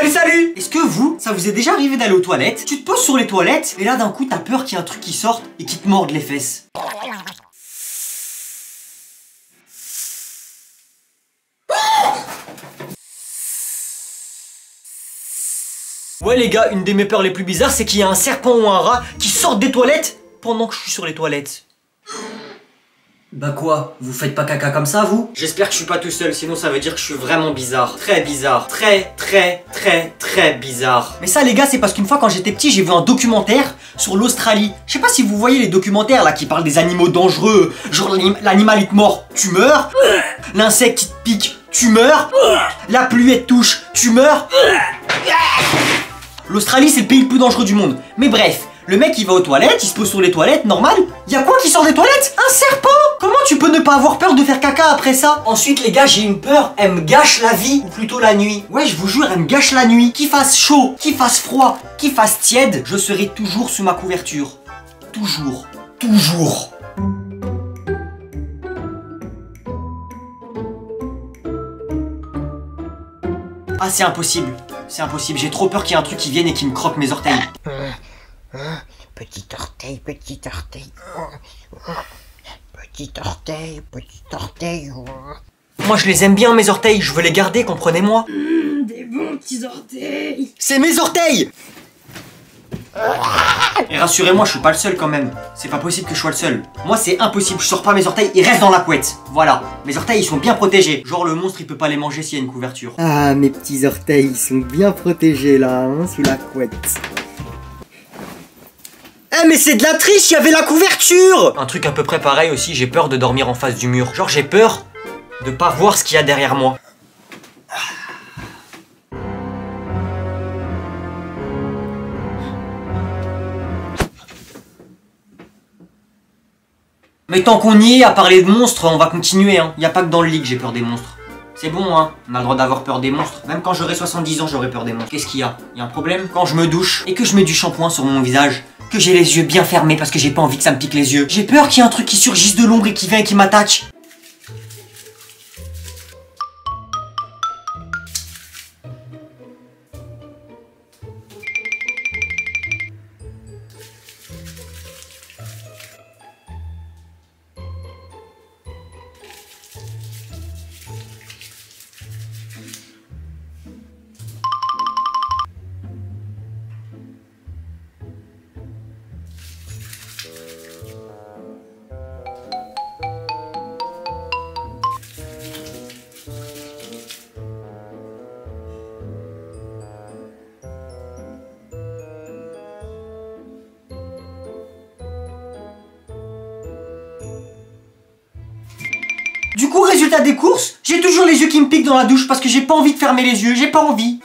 Salut, salut Est-ce que vous, ça vous est déjà arrivé d'aller aux toilettes? Tu te poses sur les toilettes, et là d'un coup t'as peur qu'il y ait un truc qui sorte et qui te morde les fesses. Ouais les gars, une de mes peurs les plus bizarres, c'est qu'il y a un serpent ou un rat qui sort des toilettes pendant que je suis sur les toilettes. Bah quoi Vous faites pas caca comme ça, vous? J'espère que je suis pas tout seul, sinon ça veut dire que je suis vraiment bizarre. Très bizarre. Très, très, très, très bizarre. Mais ça, les gars, c'est parce qu'une fois quand j'étais petit, j'ai vu un documentaire sur l'Australie. Je sais pas si vous voyez les documentaires là qui parlent des animaux dangereux. Genre l'animal il te mord, tu meurs. L'insecte il te pique, tu meurs. La pluie elle te touche, tu meurs. L'Australie, c'est le pays le plus dangereux du monde. Mais bref, le mec il va aux toilettes, il se pose sur les toilettes, normal. Y a quoi qui sort des toilettes? Un serpent pas avoir peur de faire caca après ça Ensuite les gars, j'ai une peur, elle me gâche la vie, ou plutôt la nuit. Ouais, je vous jure, elle me gâche la nuit. Qu'il fasse chaud, qu'il fasse froid, qu'il fasse tiède, je serai toujours sous ma couverture. Toujours. Toujours. Ah, c'est impossible. C'est impossible. J'ai trop peur qu'il y ait un truc qui vienne et qui me croque mes orteils. Petit orteil, petit orteil. Petit orteil, petit orteil. Moi, je les aime bien, mes orteils. Je veux les garder, comprenez-moi. Des bons petits orteils. C'est mes orteils Et rassurez-moi, je suis pas le seul quand même. C'est pas possible que je sois le seul. Moi, c'est impossible. Je sors pas mes orteils, ils restent dans la couette. Voilà. Mes orteils, ils sont bien protégés. Genre, le monstre, il peut pas les manger s'il y a une couverture. Ah, mes petits orteils, ils sont bien protégés là, hein, sous la couette. Mais c'est de la triche, il y avait la couverture Un truc à peu près pareil aussi, j'ai peur de dormir en face du mur. Genre j'ai peur de pas voir ce qu'il y a derrière moi. Mais tant qu'on y est à parler de monstres, on va continuer hein. Y a pas que dans le lit que j'ai peur des monstres. C'est bon, hein, on a le droit d'avoir peur des monstres. Même quand j'aurai 70 ans, j'aurai peur des monstres. Qu'est-ce qu'il y a? Il y a un problème? Quand je me douche et que je mets du shampoing sur mon visage, que j'ai les yeux bien fermés parce que j'ai pas envie que ça me pique les yeux. J'ai peur qu'il y ait un truc qui surgisse de l'ombre et qui vient et qui m'attaque. Du coup, résultat des courses, j'ai toujours les yeux qui me piquent dans la douche parce que j'ai pas envie de fermer les yeux, j'ai pas envie.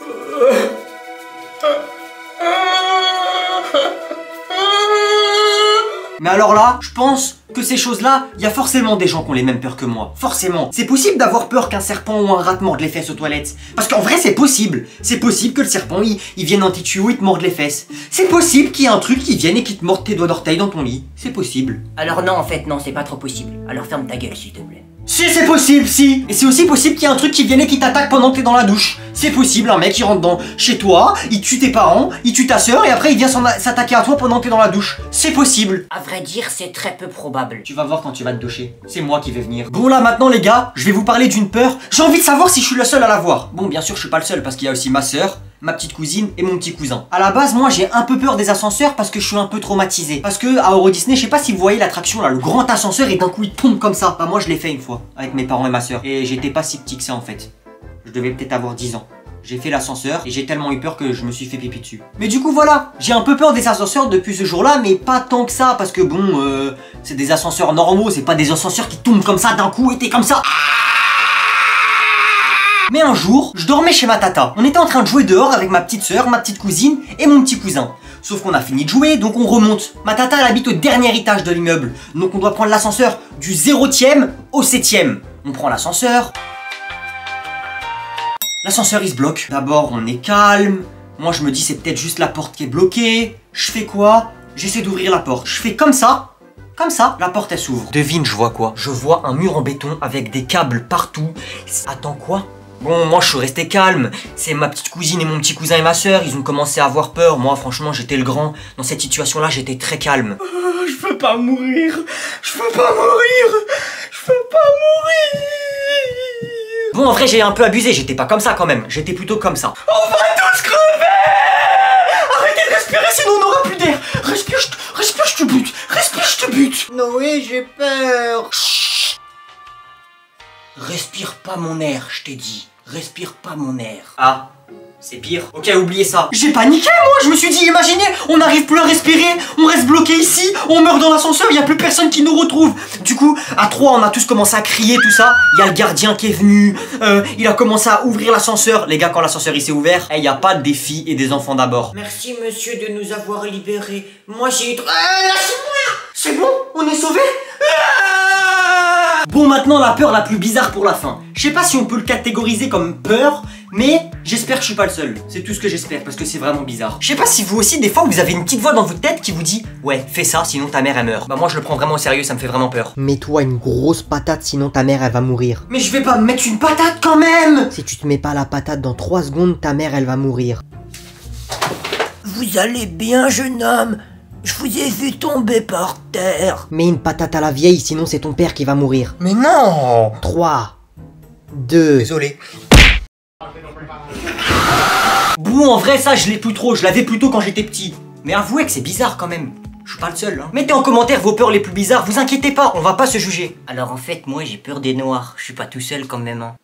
Mais alors là, je pense que ces choses-là, il y a forcément des gens qui ont les mêmes peurs que moi. Forcément. C'est possible d'avoir peur qu'un serpent ou un rat te morde les fesses aux toilettes. Parce qu'en vrai, c'est possible. C'est possible que le serpent, il, vienne en petit tuyau et te morde les fesses. C'est possible qu'il y ait un truc qui vienne et qui te morde tes doigts d'orteil dans ton lit. C'est possible. Alors non, en fait, non, c'est pas trop possible. Alors ferme ta gueule, s'il te plaît. Si, c'est possible, si Et c'est aussi possible qu'il y ait un truc qui vienne et qui t'attaque pendant que t'es dans la douche. C'est possible, un mec qui rentre dans chez toi, il tue tes parents, il tue ta soeur et après il vient s'attaquer à toi pendant que t'es dans la douche. C'est possible. À vrai dire, c'est très peu probable. Tu vas voir quand tu vas te doucher. C'est moi qui vais venir. Bon là maintenant les gars, je vais vous parler d'une peur. J'ai envie de savoir si je suis le seul à l'avoir. Bon bien sûr je suis pas le seul parce qu'il y a aussi ma soeur, ma petite cousine et mon petit cousin. À la base moi j'ai un peu peur des ascenseurs parce que je suis un peu traumatisé. Parce que à Euro Disney, je sais pas si vous voyez l'attraction là, le grand ascenseur et d'un coup il tombe comme ça. Bah moi je l'ai fait une fois avec mes parents et ma soeur. Et j'étais pas si petit que ça en fait. Je devais peut-être avoir 10 ans. J'ai fait l'ascenseur et j'ai tellement eu peur que je me suis fait pipi dessus. Mais du coup voilà, j'ai un peu peur des ascenseurs depuis ce jour-là, mais pas tant que ça, parce que bon, euh, c'est des ascenseurs normaux, c'est pas des ascenseurs qui tombent comme ça d'un coup et t'es comme ça. Mais un jour, je dormais chez ma tata. On était en train de jouer dehors avec ma petite soeur, ma petite cousine et mon petit cousin. Sauf qu'on a fini de jouer, donc on remonte. Ma tata, elle habite au dernier étage de l'immeuble. Donc on doit prendre l'ascenseur du 0ème au 7ème. On prend l'ascenseur. L'ascenseur il se bloque. D'abord on est calme. Moi je me dis c'est peut-être juste la porte qui est bloquée. Je fais quoi? J'essaie d'ouvrir la porte. Je fais comme ça. Comme ça, la porte elle s'ouvre. Devine, je vois quoi? Je vois un mur en béton avec des câbles partout. Attends quoi? Bon, moi je suis resté calme. C'est ma petite cousine et mon petit cousin et ma soeur, ils ont commencé à avoir peur. Moi, franchement, j'étais le grand. Dans cette situation-là, j'étais très calme. Je veux pas mourir. Je veux pas mourir. Je veux pas mourir. Bon, en vrai, j'ai un peu abusé. J'étais pas comme ça quand même. J'étais plutôt comme ça. On va tous crever. Arrêtez de respirer, sinon on n'aura plus d'air. Respire, je te, respire, je te bute. Respire, je te bute. Noé, j'ai peur. Respire pas mon air, je t'ai dit. Respire pas mon air. Ah, c'est pire. Ok, oubliez ça. J'ai paniqué, moi. Je me suis dit, imaginez, on n'arrive plus à respirer, on reste bloqué ici, on meurt dans l'ascenseur, il y a plus personne qui nous retrouve. Du coup, à trois, on a tous commencé à crier tout ça. Il y a le gardien qui est venu. euh, il a commencé à ouvrir l'ascenseur. Les gars, quand l'ascenseur il s'est ouvert, eh, il n'y a pas des filles et des enfants d'abord. Merci monsieur de nous avoir libérés. Moi j'ai eu trop... C'est bon, on est sauvés? Maintenant la peur la plus bizarre pour la fin. Je sais pas si on peut le catégoriser comme peur, mais j'espère que je suis pas le seul. C'est tout ce que j'espère parce que c'est vraiment bizarre. Je sais pas si vous aussi, des fois, vous avez une petite voix dans votre tête qui vous dit Ouais, fais ça, sinon ta mère elle meurt. Bah, moi je le prends vraiment au sérieux, ça me fait vraiment peur. Mets-toi une grosse patate, sinon ta mère elle va mourir. Mais je vais pas me mettre une patate quand même Si tu te mets pas la patate dans 3 secondes, ta mère elle va mourir. Vous allez bien jeune homme? Je vous ai vu tomber par terre. Mets une patate à la vieille, sinon c'est ton père qui va mourir. Mais non. 3, 2, Désolé. Bon, en vrai, ça, je l'ai plus trop. Je l'avais plutôt quand j'étais petit. Mais avouez que c'est bizarre quand même. Je suis pas le seul. Hein. Mettez en commentaire vos peurs les plus bizarres. Vous inquiétez pas, on va pas se juger. Alors en fait, moi j'ai peur des noirs. Je suis pas tout seul quand même. hein.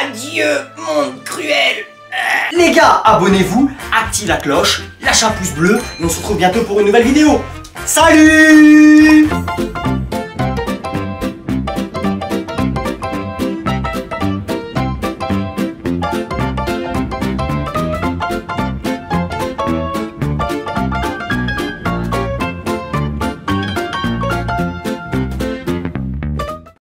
Adieu, monde cruel Les gars, abonnez-vous, activez la cloche, lâchez un pouce bleu et on se retrouve bientôt pour une nouvelle vidéo. Salut